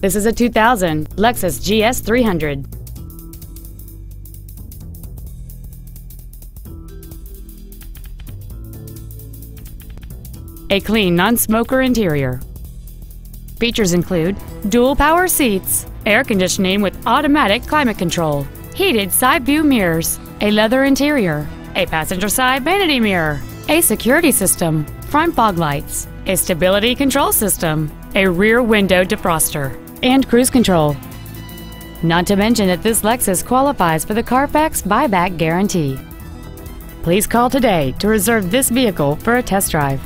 This is a 2000 Lexus GS 300. A clean non-smoker interior. Features include dual power seats, air conditioning with automatic climate control, heated side view mirrors, a leather interior, a passenger side vanity mirror, a security system, front fog lights, a stability control system, a rear window defroster, and cruise control. Not to mention that this Lexus qualifies for the Carfax buyback guarantee. Please call today to reserve this vehicle for a test drive.